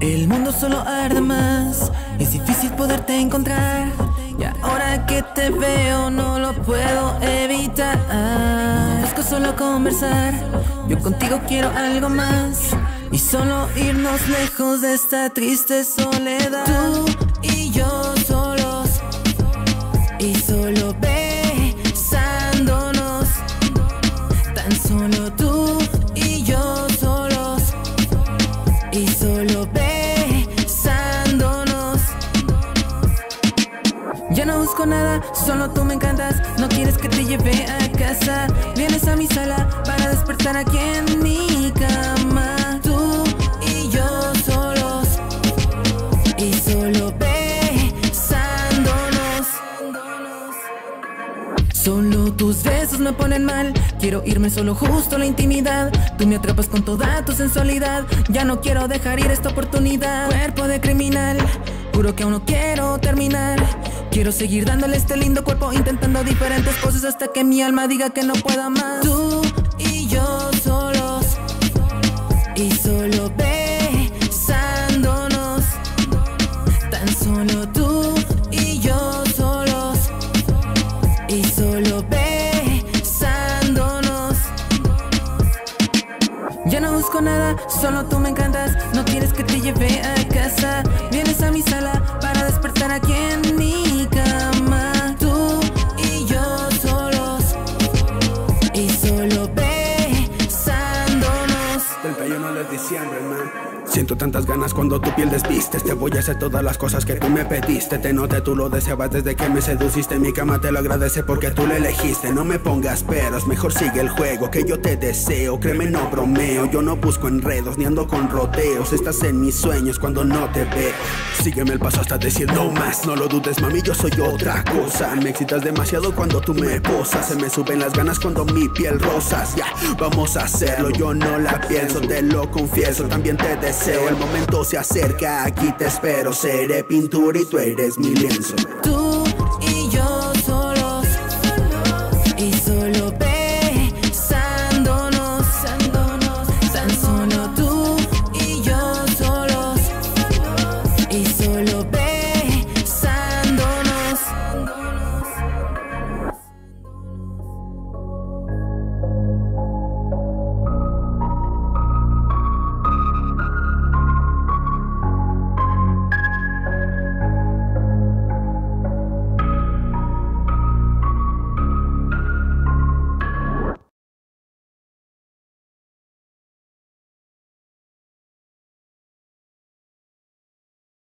El mundo solo arde más, es difícil poderte encontrar. Y ahora que te veo no lo puedo evitar. Busco solo conversar, yo contigo quiero algo más. Y solo irnos lejos de esta triste soledad. Tú y yo solos, y solo besándonos. Tan solo tú solo tú me encantas. No quieres que te lleve a casa. Vienes a mi sala para despertar aquí en mi cama. Tú y yo solos, y solo besándonos. Solo tus besos me ponen mal. Quiero irme solo justo la intimidad. Tú me atrapas con toda tu sensualidad. Ya no quiero dejar ir esta oportunidad. Cuerpo de criminal. Juro que aún no quiero terminar. Quiero seguir dándole este lindo cuerpo, intentando diferentes cosas hasta que mi alma diga que no pueda más. Tú y yo solos, y solo besándonos. Tan solo tú y yo solos, y solo besándonos. Ya no busco nada, solo tú me encantas. No quieres que te lleve a casa. Vienes a mi sala para despertar aquí en mi de diciembre, man. Siento tantas ganas cuando tu piel desvistes. Te voy a hacer todas las cosas que tú me pediste. Te noté, tú lo deseabas desde que me seduciste. Mi cama te lo agradece porque tú le elegiste. No me pongas peros, mejor sigue el juego que yo te deseo. Créeme, no bromeo. Yo no busco enredos ni ando con rodeos. Estás en mis sueños cuando no te veo. Sígueme el paso hasta decir no más. No lo dudes, mami, yo soy otra cosa. Me excitas demasiado cuando tú me posas. Se me suben las ganas cuando mi piel rosas. Ya, vamos a hacerlo. Yo no la pienso, te lo confieso. También te deseo. El momento se acerca, aquí te espero. Seré pintura y tú eres mi lienzo.